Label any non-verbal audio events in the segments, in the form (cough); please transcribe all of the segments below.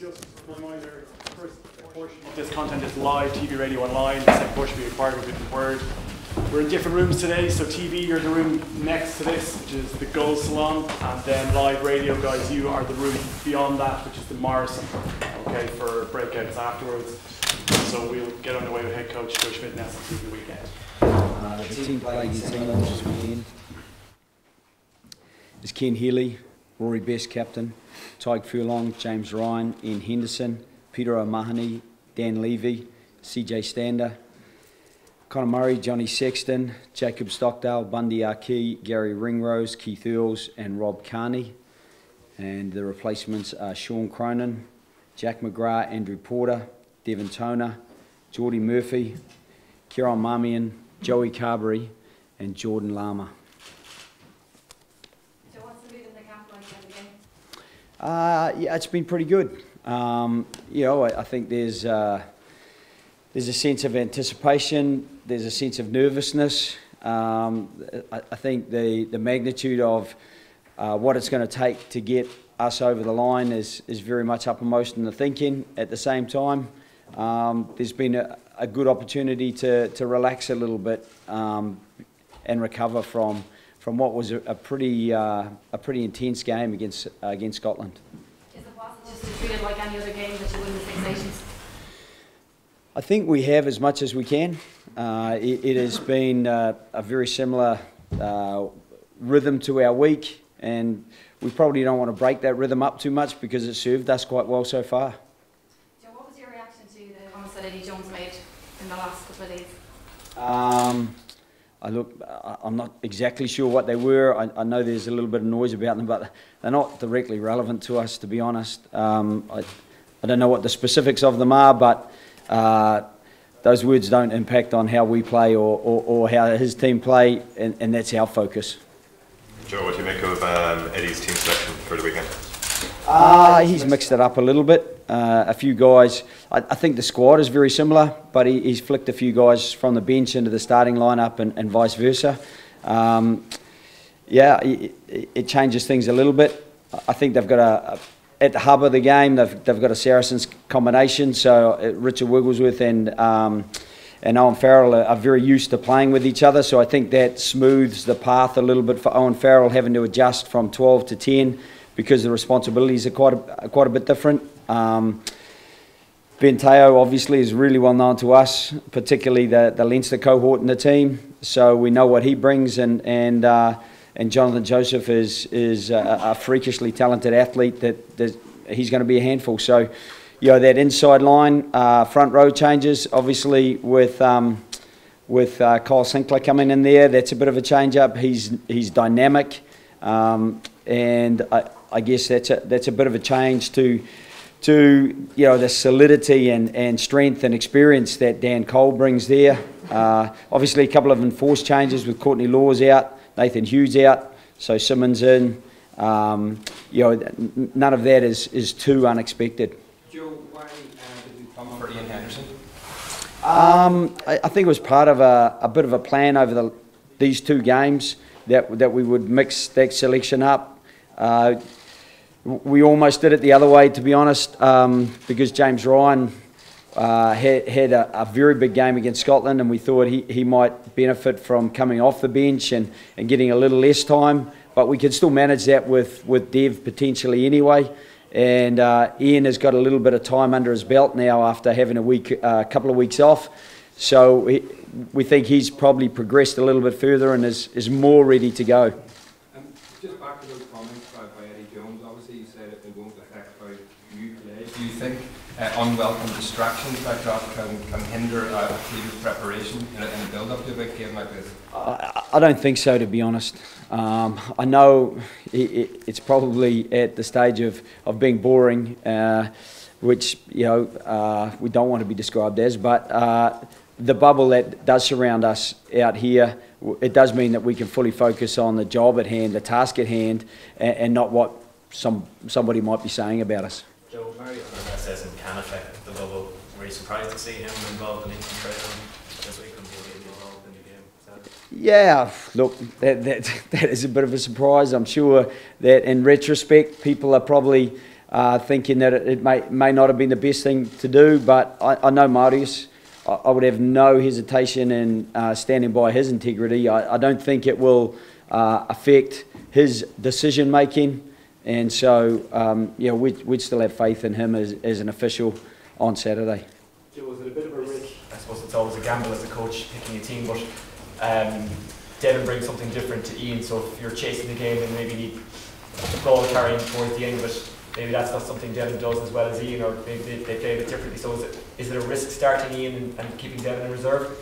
just a reminder, first portion of this content is live, TV, radio, online. The second portion will be acquired with written word. We're in different rooms today, so TV, you're the room next to this, which is the Gold Salon, and then live radio, guys, you are the room beyond that, which is the Morrison, okay, for breakouts afterwards. So we'll get underway with head coach Joe Schmidt now since the weekend. Uh, the team playing in team this weekend is Cian Healy, Rory Best captain, Tadhg Furlong, James Ryan, Iain Henderson, Peter O'Mahony, Dan Leavy, CJ Stander, Conor Murray, Johnny Sexton, Jacob Stockdale, Bundee Aki, Garry Ringrose, Keith Earls, and Rob Kearney. And the replacements are Sean Cronin, Jack McGrath, Andrew Porter, Devin Toner, Jordi Murphy, Kieran Marmion, Joey Carbery, and Jordan Larmour. So what's the mood in the camp like at the game? Uh, yeah, it's been pretty good. Um, you know, I, I think there's uh, there's a sense of anticipation. There's a sense of nervousness. Um, I, I think the the magnitude of uh, what it's going to take to get us over the line is is very much uppermost in the thinking. At the same time, um, there's been a, a good opportunity to to relax a little bit um, and recover from from what was a, a pretty uh, a pretty intense game against uh, against Scotland. Is the process just it like any other game that you win the Six Nations? I think we have as much as we can. Uh, it, it has been uh, a very similar uh, rhythm to our week, and we probably don't want to break that rhythm up too much because it served us quite well so far. Joe, what was your reaction to the comments that Eddie Jones made in the last couple of days? Um, I look, I'm not exactly sure what they were. I, I know there's a little bit of noise about them, but they're not directly relevant to us, to be honest. Um, I, I don't know what the specifics of them are, but uh, those words don't impact on how we play or, or, or how his team play, and, and that's our focus. Joe, what do you make of um, Eddie's team selection for the weekend? Uh, he's mixed it up a little bit. Uh, a few guys, I, I think the squad is very similar, but he, he's flicked a few guys from the bench into the starting lineup and, and vice versa. Um, yeah, it, it- changes things a little bit. I think they've got a, a at the hub of the game, they've, they've got a Saracens combination. So uh, Richard Wigglesworth and um, and Owen Farrell are, are very used to playing with each other. So I think that smooths the path a little bit for Owen Farrell having to adjust from 12 to 10 because the responsibilities are quite a, quite a bit different. Um, Ben Te'o obviously is really well known to us, particularly the, the Leinster cohort in the team. So we know what he brings, and and uh, and Jonathan Joseph is is a, a freakishly talented athlete that, that he's going to be a handful. So, you know that inside line, uh, front row changes obviously with. Um, with uh, Kyle Sinckler coming in there, that's a bit of a change up. He's he's dynamic, um, and I, I guess that's a that's a bit of a change to to you know the solidity and, and strength and experience that Dan Cole brings there. Uh, obviously, a couple of enforced changes with Courtney Lawes out, Nathan Hughes out, so Simmonds in. Um, you know, none of that is, is too unexpected. Joe, why uh, did come for Iain Henderson? Um, I, I think it was part of a, a bit of a plan over the, these two games that, that we would mix that selection up. Uh, we almost did it the other way, to be honest, um, because James Ryan uh, had, had a, a very big game against Scotland, and we thought he, he might benefit from coming off the bench and, and getting a little less time. But we could still manage that with, with Dev potentially anyway. And uh, Iain has got a little bit of time under his belt now after having a week, a couple of weeks off. So he, we think he's probably progressed a little bit further and is, is more ready to go. Um, just back to those comments by, by Eddie Jones, obviously you said it, it won't affect how you play. Do you think uh, unwelcome distractions like that can, can hinder a team's preparation in a, in a build-up to a big game like this? I, I don't think so, to be honest. Um, I know it, it, it's probably at the stage of, of being boring, uh, which you know uh, we don't want to be described as. But uh, the bubble that does surround us out here, it does mean that we can fully focus on the job at hand, the task at hand, and, and not what some somebody might be saying about us. Joe, Mario says in can affect the bubble. Were you surprised to see him involved in infiltration this week when he was involved in the game? Yeah, look, that, that, (laughs) that is a bit of a surprise. I'm sure that in retrospect, people are probably uh, thinking that it, it may, may not have been the best thing to do, but I, I know Marius. I, I would have no hesitation in uh, standing by his integrity. I, I don't think it will uh, affect his decision making, and so um, yeah, we'd, we'd still have faith in him as, as an official on Saturday. Joe, was it a bit of a risk? I suppose it's always a gamble as a coach picking a team, but um, Devin brings something different to Iain. So if you're chasing the game and maybe need ball carrying towards the end it, maybe that's not something Devin does as well as Iain, or maybe they, they play a bit differently. So is it, is it a risk starting Iain and, and keeping Devin in reserve?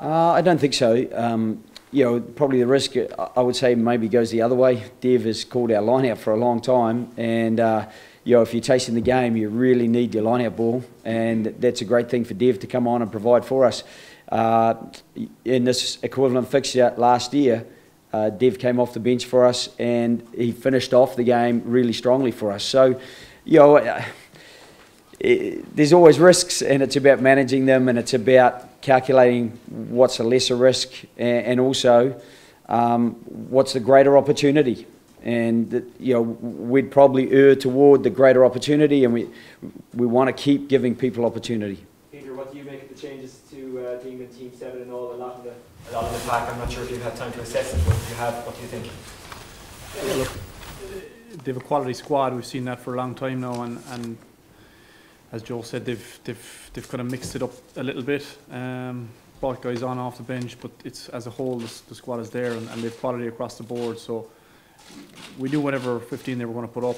Uh, I don't think so. Um, you know, probably the risk, I would say, maybe goes the other way. Dev has called our line out for a long time, and uh, you know, if you're chasing the game, you really need your line out ball, and that's a great thing for Dev to come on and provide for us. Uh, in this equivalent fixture last year, uh, Dev came off the bench for us, and he finished off the game really strongly for us. So, you know. It, there's always risks, and it's about managing them, and it's about calculating what's a lesser risk, and, and also um, what's the greater opportunity. And that, you know, we'd probably err toward the greater opportunity, and we we want to keep giving people opportunity. Peter, what do you make of the changes to uh, team and team seven and all a lot of the a lot of the pack? I'm not sure if you've had time to assess it, but if you have, what do you think? Yeah, look, they have a quality squad. We've seen that for a long time now, and, and as Joe said, they've they've they've kind of mixed it up a little bit. Um, brought guys on off the bench, but it's as a whole the, the squad is there, and, and they've quality across the board. So we knew whatever 15 they were going to put up,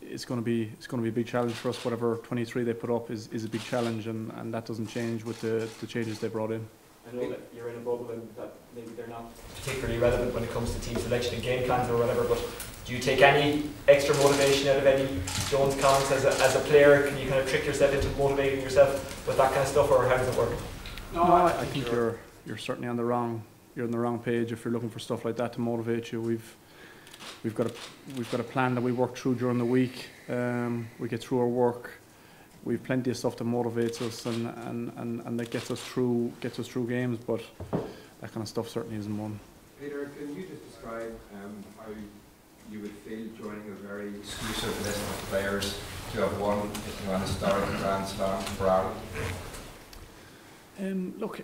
it's going to be it's going to be a big challenge for us. Whatever 23 they put up is, is a big challenge, and, and that doesn't change with the, the changes they brought in. I know that you're in a bubble and that maybe they're not particularly relevant when it comes to team selection and game plans or whatever, but do you take any extra motivation out of any Jones comments as a, as a player? Can you kind of trick yourself into motivating yourself with that kind of stuff, or how does it work? No, I, I think you're you're certainly on the wrong you're on the wrong page if you're looking for stuff like that to motivate you. We've we've got a we've got a plan that we work through during the week. Um, we get through our work. We've plenty of stuff that motivates us and, and, and, and that gets us through gets us through games, but that kind of stuff certainly isn't one. Peter, can you just describe um, how you would feel joining a very exclusive list of players to have won you know, an historic Grand Slam for Ireland? Um, look,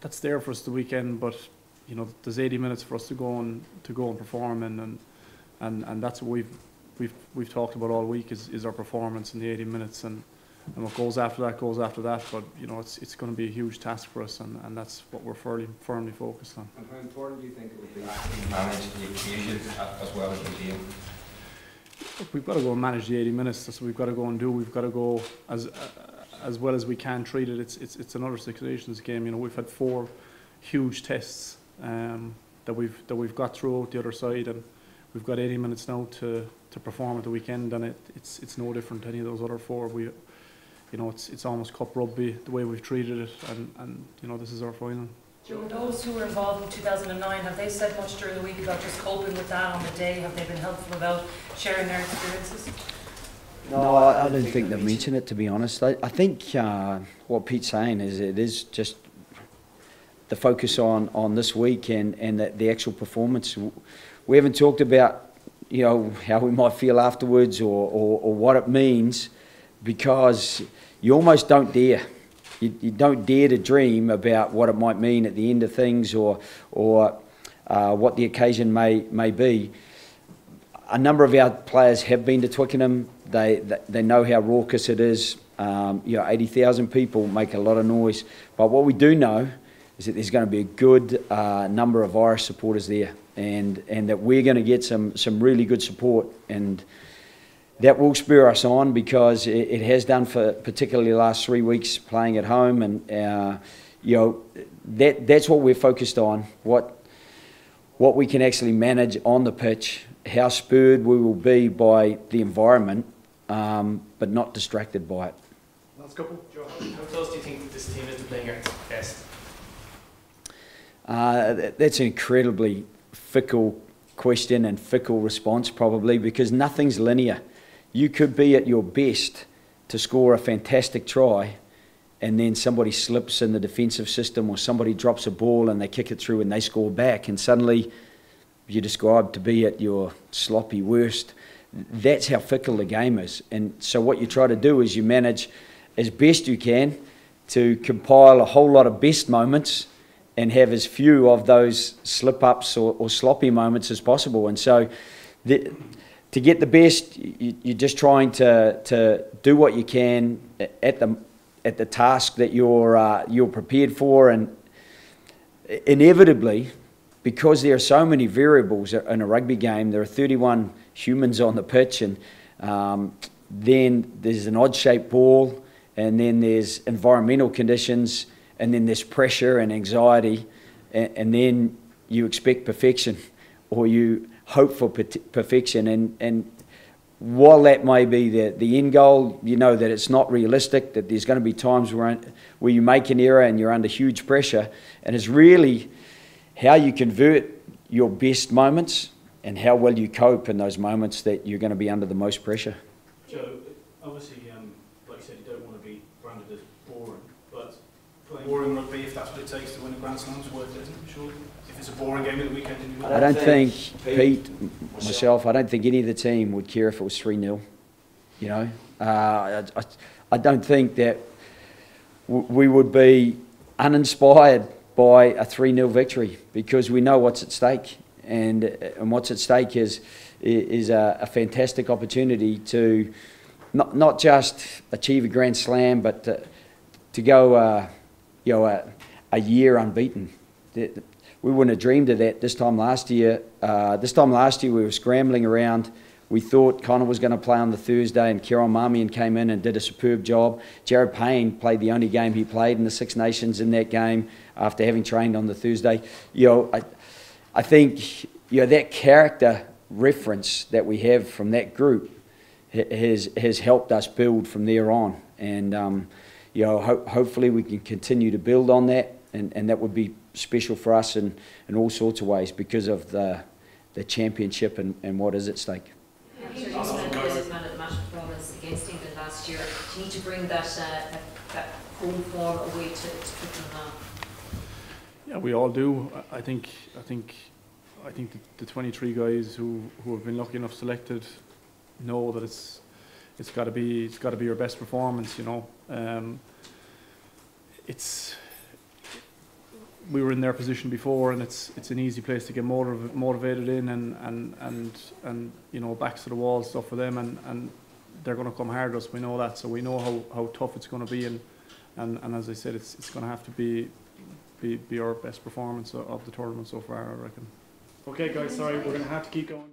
that's there for us the weekend, but you know, there's 80 minutes for us to go and to go and perform, and and and, and that's what we've we've we've talked about all week is, is our performance in the 80 minutes, and and what goes after that goes after that. But you know, it's it's going to be a huge task for us, and, and that's what we're firmly firmly focused on. And how important do you think it would be to manage the occasion as well as the game? We've got to go and manage the 80 minutes. That's what we've got to go and do. We've got to go as uh, as well as we can treat it. It's it's it's another Six Nations game. You know, we've had four huge tests um, that we've that we've got through the other side, and we've got 80 minutes now to to perform at the weekend, and it, it's it's no different to any of those other four. We, you know, it's it's almost cup rugby the way we've treated it, and and you know this is our final. Joe, those who were involved in 2009, have they said much during the week about just coping with that on the day? Have they been helpful about sharing their experiences? No, I, I don't think they've mentioned it, to be honest. I, I think uh, what Pete's saying is it is just the focus on, on this week and, and the, the actual performance. We haven't talked about, you know, how we might feel afterwards or, or, or what it means because you almost don't dare. You, you don't dare to dream about what it might mean at the end of things or, or uh, what the occasion may, may be. A number of our players have been to Twickenham. They, they know how raucous it is. Um, you know, 80,000 people make a lot of noise. But what we do know is that there's going to be a good uh, number of Irish supporters there, and and that we're going to get some some really good support, and that will spur us on because it, it has done for particularly the last three weeks playing at home, and uh, you know that that's what we're focused on. What what we can actually manage on the pitch, how spurred we will be by the environment, um, but not distracted by it. Last couple. Joe, how close do you think this team is to playing at best? Uh, that's an incredibly fickle question and fickle response, probably, because nothing's linear. You could be at your best to score a fantastic try, and then somebody slips in the defensive system, or somebody drops a ball and they kick it through and they score back, and suddenly you're described to be at your sloppy worst. that's how fickle the game is. And so what you try to do is you manage as best you can to compile a whole lot of best moments and have as few of those slip ups or, or sloppy moments as possible. And so the, to get the best, you, you're just trying to, to do what you can at the, at the task that you're, uh, you're prepared for. And inevitably, because there are so many variables in a rugby game, there are 31 humans on the pitch, and um, then there's an odd shaped ball, and then there's environmental conditions, and then there's pressure and anxiety, and, and then you expect perfection or you hope for per- perfection. And, and while that may be the, the end goal, you know that it's not realistic, that there's going to be times where, where you make an error and you're under huge pressure. And it's really how you convert your best moments and how well you cope in those moments that you're going to be under the most pressure. Joe, obviously, um, like you said, you don't want to be branded as boring, but playing boring rugby, if that's what it takes to win a Grand Slam, is worth it, isn't it? Surely, if it's a boring game at the weekend, then you I don't think, Pete, myself, I don't think any of the team would care if it was 3 0. You know, uh, I, I, I don't think that w- we would be uninspired by a 3 0 victory because we know what's at stake. And, and what's at stake is, is a, a fantastic opportunity to not, not just achieve a Grand Slam, but to, to go uh, you know, a, a year unbeaten. We wouldn't have dreamed of that this time last year. Uh, this time last year, we were scrambling around. We thought Conor was going to play on the Thursday, and Kieran Marmion came in and did a superb job. Jared Payne played the only game he played in the Six Nations in that game after having trained on the Thursday. You know, I, I think you know that character reference that we have from that group has has helped us build from there on, and um, you know ho- hopefully we can continue to build on that, and, and that would be special for us in, in all sorts of ways because of the the championship and, and what is at stake. Last year. Do you need to bring that, home to, Twickenham now? Yeah, we all do. I I think, I think, I think the, the 23 guys who, who have been lucky enough selected know that it's, it's got to be, it's got to be your best performance. You know, um, it's. We were in their position before, and it's it's an easy place to get motiv- motivated in, and and and and you know backs to the wall stuff for them, and and they're going to come hard at us. We know that, so we know how, how tough it's going to be, and and and as I said, it's it's going to have to be be, be our best performance of, of the tournament so far, I reckon. Okay, guys, sorry, we're going to have to keep going.